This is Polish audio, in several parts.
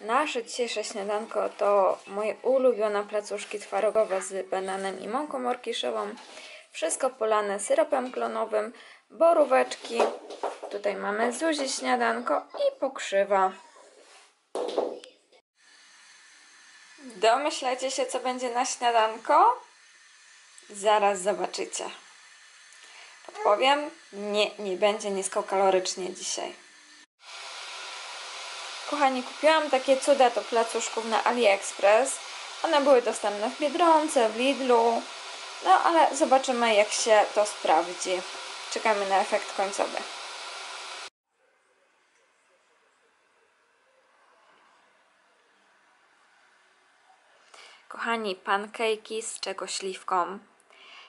Nasze dzisiejsze śniadanko to moje ulubione placuszki twarogowe z bananem i mąką morkiszową. Wszystko polane syropem klonowym, boróweczki. Tutaj mamy Zuzi śniadanko i pokrzywa. Domyślacie się, co będzie na śniadanko? Zaraz zobaczycie. Podpowiem, nie, nie będzie niskokalorycznie dzisiaj. Kochani, kupiłam takie cuda to placuszków na AliExpress. One były dostępne w Biedronce, w Lidlu. No ale zobaczymy jak się to sprawdzi. Czekamy na efekt końcowy. Kochani, pankejki z czego śliwką.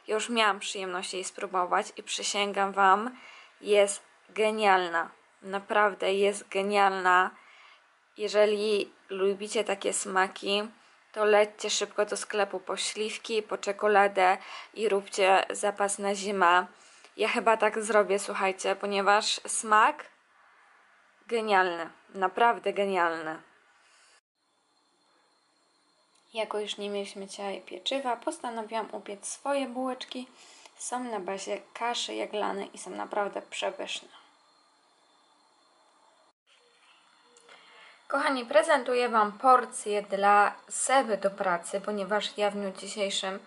Już miałam przyjemność jej spróbować i przysięgam Wam, jest genialna. Naprawdę jest genialna. Jeżeli lubicie takie smaki, to lećcie szybko do sklepu po śliwki, po czekoladę i róbcie zapas na zimę. Ja chyba tak zrobię, słuchajcie, ponieważ smak genialny, naprawdę genialny. Jako już nie mieliśmy ciała i pieczywa, postanowiłam upiec swoje bułeczki. Są na bazie kaszy jaglanej i są naprawdę przepyszne. Kochani, prezentuję Wam porcję dla Sewy do pracy, ponieważ ja w dniu dzisiejszym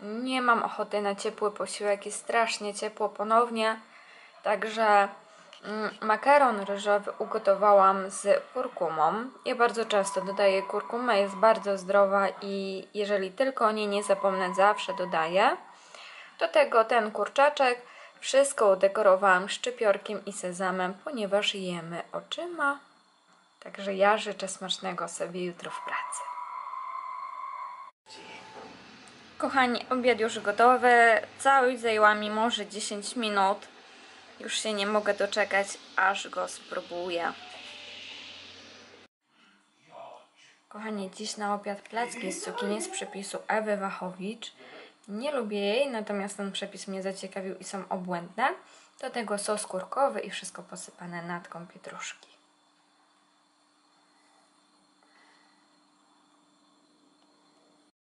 nie mam ochoty na ciepły posiłek, jest strasznie ciepło ponownie, także mm, makaron ryżowy ugotowałam z kurkumą. Ja bardzo często dodaję kurkumę, jest bardzo zdrowa i jeżeli tylko o niej nie zapomnę, zawsze dodaję. Do tego ten kurczaczek, wszystko udekorowałam szczypiorkiem i sezamem, ponieważ jemy oczyma. Także ja życzę smacznego sobie jutro w pracy. Kochani, obiad już gotowy. Całość zajęła mi może 10 minut. Już się nie mogę doczekać, aż go spróbuję. Kochani, dziś na obiad placki z cukinii z przepisu Ewy Wachowicz. Nie lubię jej, natomiast ten przepis mnie zaciekawił i są obłędne. Do tego sos kurkowy i wszystko posypane natką pietruszki.